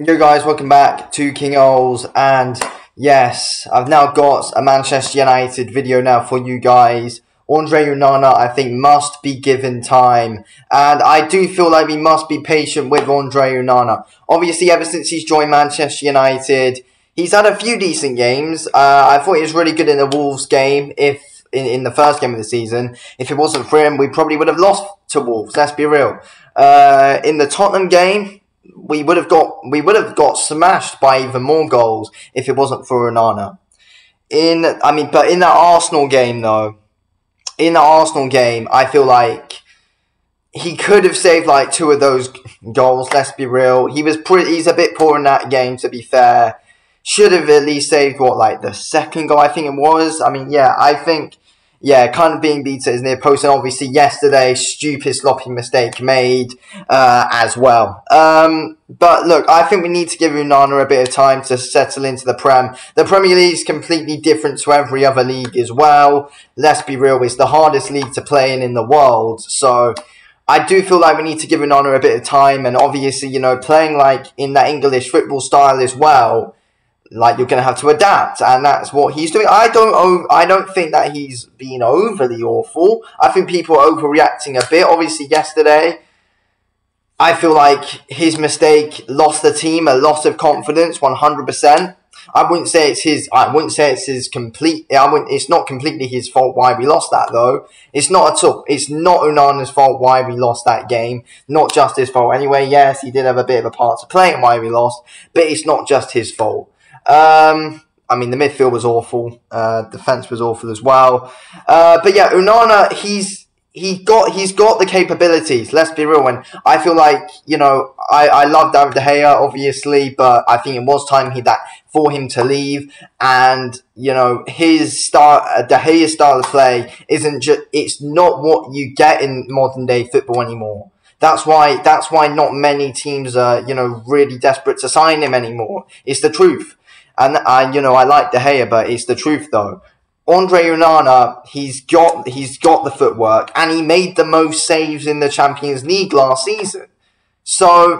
Yo guys, welcome back to King Ols and yes, I've now got a Manchester United video now for you guys. Andre Onana, I think, must be given time. And I do feel like we must be patient with Andre Onana. Obviously, ever since he's joined Manchester United, he's had a few decent games. Uh, I thought he was really good in the Wolves game. If in, in the first game of the season, if it wasn't for him, we probably would have lost to Wolves. Let's be real. Uh, in the Tottenham game, we would have got we would have got smashed by even more goals if it wasn't for Onana. In I mean, but in that Arsenal game though, in the Arsenal game, I feel like he could have saved like two of those goals. Let's be real. He was pretty. He's a bit poor in that game, to be fair. Should have at least saved what like the second goal. I think it was. I mean, yeah, I think yeah, kind of being beat at his near post, and obviously yesterday, stupid sloppy mistake made uh, as well. Um, but look, I think we need to give Onana a bit of time to settle into the Prem. The Premier League is completely different to every other league as well. Let's be real, it's the hardest league to play in in the world, so. I do feel like we need to give Onana a bit of time, and obviously, you know, playing like in that English football style as well like you're going to have to adapt, and that's what he's doing. I don't, I don't think that he's been overly awful. I think people are overreacting a bit. Obviously, yesterday, I feel like his mistake lost the team a lot of confidence, one hundred percent. I wouldn't say it's his. I wouldn't say it's his complete. I wouldn't. It's not completely his fault why we lost that though. It's not at all. It's not Onana's fault why we lost that game. Not just his fault. Anyway, yes, he did have a bit of a part to play in why we lost, but it's not just his fault. Um, I mean, the midfield was awful. Uh, defense was awful as well. Uh, but yeah, Onana, he's he got he's got the capabilities. Let's be real. When I feel like you know, I I love David De Gea obviously, but I think it was time he that for him to leave. And you know, his style, uh, De Gea's style of play isn't just it's not what you get in modern day football anymore. That's why that's why not many teams are you know really desperate to sign him anymore. It's the truth. And I, you know, I like De Gea, but it's the truth though. Andre Onana, he's got he's got the footwork, and he made the most saves in the Champions League last season. So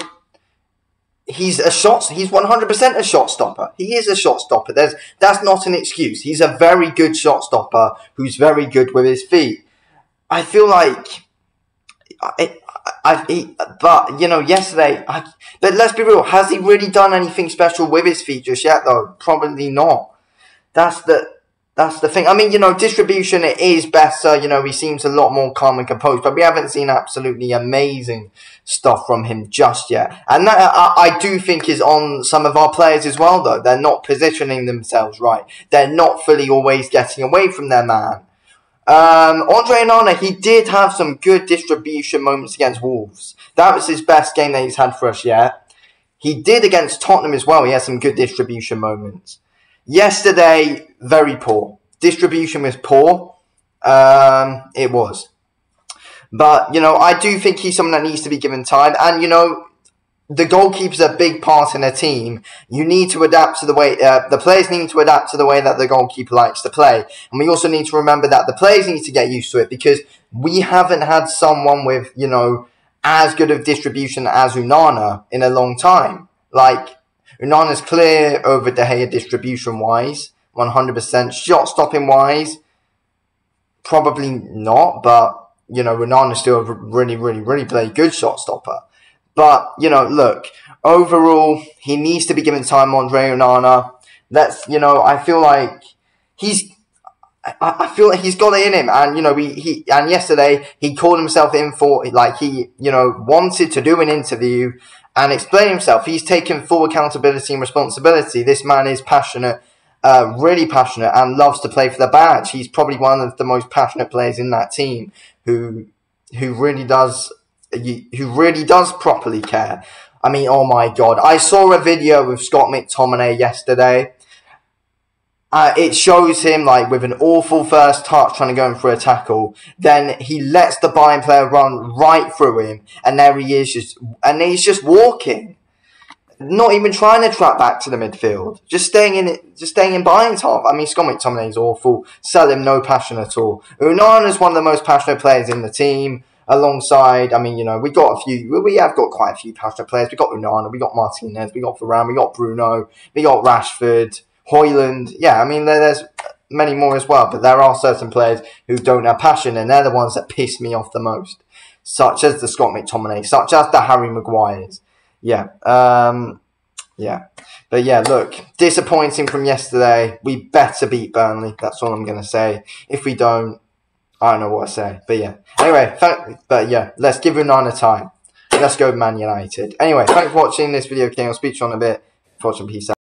he's a shot. He's one hundred percent a shot stopper. He is a shot stopper. There's that's not an excuse. He's a very good shot stopper who's very good with his feet. I feel like I, he, but you know, yesterday. I, but let's be real. Has he really done anything special with his just yet? Though probably not. That's the that's the thing. I mean, you know, distribution it is better. You know, he seems a lot more calm and composed, but we haven't seen absolutely amazing stuff from him just yet. And that I, I do think is on some of our players as well. Though they're not positioning themselves right. They're not fully always getting away from their man. Um, Andre Onana, he did have some good distribution moments against Wolves. That was his best game that he's had for us yet. He did against Tottenham as well. He had some good distribution moments. Yesterday, very poor. Distribution was poor. Um, it was. But, you know, I do think he's someone that needs to be given time. And, you know, the goalkeeper's a big part in a team. You need to adapt to the way uh, the players need to adapt to the way that the goalkeeper likes to play, and we also need to remember that the players need to get used to it because we haven't had someone with you know as good of distribution as Onana in a long time. Like Onana's clear over De Gea distribution wise, one hundred percent. Shot stopping wise, probably not, but you know Onana's still a really, really, really play good shot stopper. But, you know, look, overall, he needs to be given time, Andre Onana. That's, you know, I feel like he's, I, I feel like he's got it in him. And, you know, he, he, and yesterday he called himself in for, like, he, you know, wanted to do an interview and explain himself. He's taken full accountability and responsibility. This man is passionate, uh, really passionate and loves to play for the badge. He's probably one of the most passionate players in that team who, who really does who really does properly care. I mean, oh my god. I saw a video with Scott McTominay yesterday. Uh, it shows him like with an awful first touch trying to go in for a tackle. Then he lets the Bayern player run right through him, and there he is, just and he's just walking, not even trying to track back to the midfield, just staying in it, just staying in Bayern's half. I mean, Scott McTominay is awful. Sell him no passion at all. Onana is one of the most passionate players in the team. Alongside, I mean, you know, we got a few, we have got quite a few passionate players. We got Onana, we got Martinez, we got Varane, we got Bruno, we got Rashford, Højlund. Yeah, I mean, there's many more as well, but there are certain players who don't have passion, and they're the ones that piss me off the most, such as the Scott McTominay, such as the Harry Maguires. Yeah, um, yeah. But yeah, look, disappointing from yesterday. We better beat Burnley. That's all I'm going to say. If we don't, I don't know what to say. But yeah. Anyway, th- but yeah, let's give Onana time. Let's go Man United. Anyway, thanks for watching this video, King. I'll speak to you on a bit. Watching, peace out.